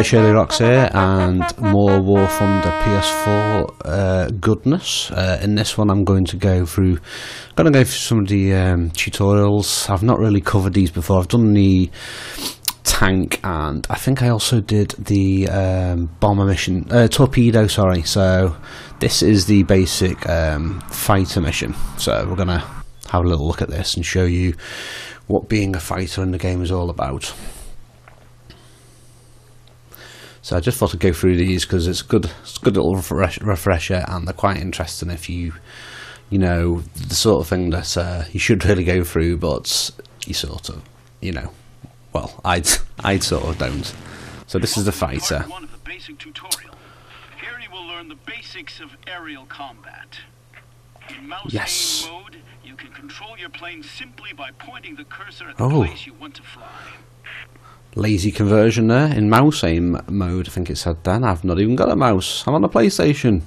Shirlierox here, and more War Thunder PS4 uh, goodness. Uh, in this one, I'm going to go through, going to go through some of the um, tutorials. I've not really covered these before. I've done the tank, and I think I also did the um, bomber mission, uh, torpedo. Sorry. So this is the basic um, fighter mission. So we're gonna have a little look at this and show you what being a fighter in the game is all about. So I just thought I'd go through these because it's good, it's a good little refresh, refresher, and they're quite interesting if you, you know, the sort of thing that uh, you should really go through, but you sort of, you know, well, I'd, I'd sort of don't. So this is the fighter. One of the basic tutorial. Here you will learn the basics of aerial combat. In mouse Yes. aim mode, you can control your plane simply by pointing the cursor at the Oh. place you want to fly. Lazy conversion there in mouse aim mode. I think it said then. I've not even got a mouse. I'm on a PlayStation.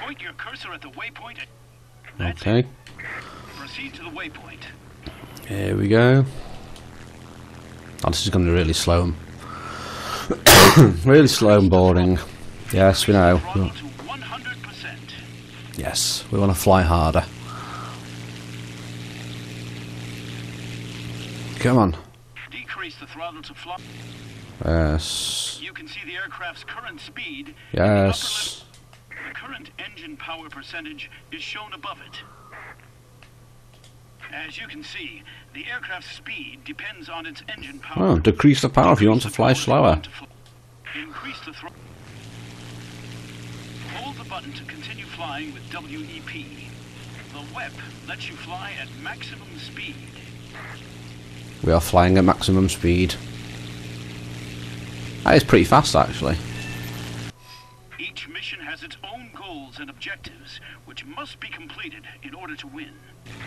Point your cursor at the waypoint. Okay, it. Proceed to the waypoint. here we go. Oh, this is going to be really slow. really slow and boring. Yes, we know. Throttle to 100%. Yes, we want to fly harder. Come on. Decrease the throttle to fly. Yes. You can see the aircraft's current speed. Yes. The current engine power percentage is shown above it. As you can see, the aircraft's speed depends on its engine power. Oh, decrease the power if you want to fly Decrease the power slower. if you want to fl- Increase the throttle. Hold the button to continue flying with WEP. The WEP lets you fly at maximum speed. We are flying at maximum speed. That is pretty fast, actually. Each mission has its own goals and objectives, which must be completed in order to win.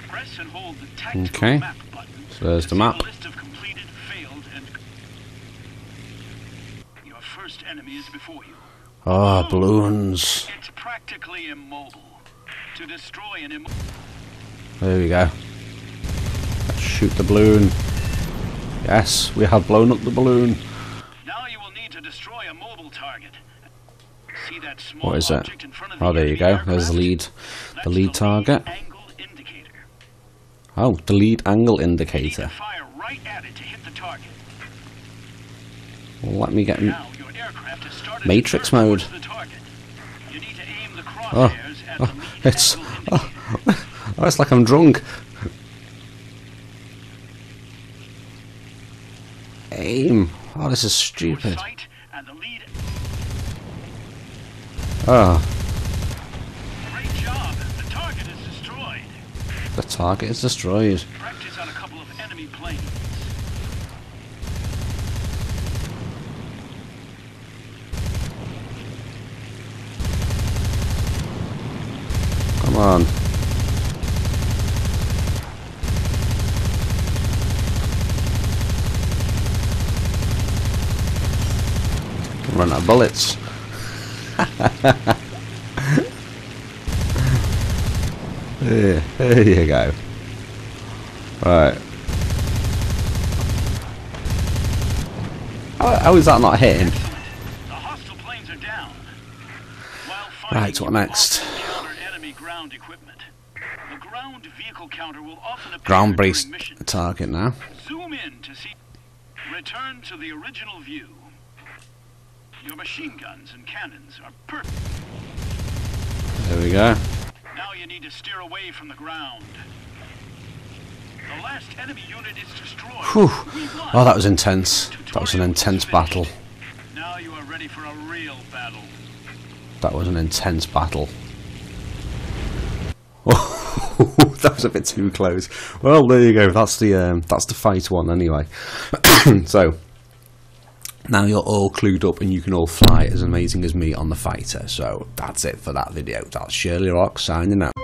Press and hold the tactical Okay. map button. So there's the map. List of completed, failed, and your first enemy is before you. Oh, balloons. It's practically immobile. To destroy an Im- There we go. Let's shoot the balloon. Yes, we have blown up the balloon. now you will need to destroy a mobile target. See that small What is it? in front of Oh, there you go. There's the lead, the lead target. angle indicator. Oh, the lead angle You need to indicator. fire right at it to hit the target. Let me get. in- Now your aircraft has started Matrix mode. towards The target. You need to aim the Oh, oh, it's. Oh, oh, it's like I'm drunk. Aim. Oh, this is stupid. Oh, job. The target is destroyed. the target is destroyed. Come on. Run out of bullets. there, there you go. Right. How, how is that not hitting? The hostile planes are down. While Right, what next? ground equipment. The ground vehicle counter will often ground-based target now. Zoom in to see. Return to the original view. Your machine guns and cannons are perfect. There we go. Now you need to steer away from the ground. The last enemy unit is destroyed. Whew. Oh, that was intense. That was an intense battle. Now you are ready for a real battle. That was an intense battle. Oh, that was a bit too close. Well, there you go. That's the um, that's the fight one anyway. so now you're all clued up and you can all fly as amazing as me on the fighter. So that's it for that video. That's Shirley Rock signing out.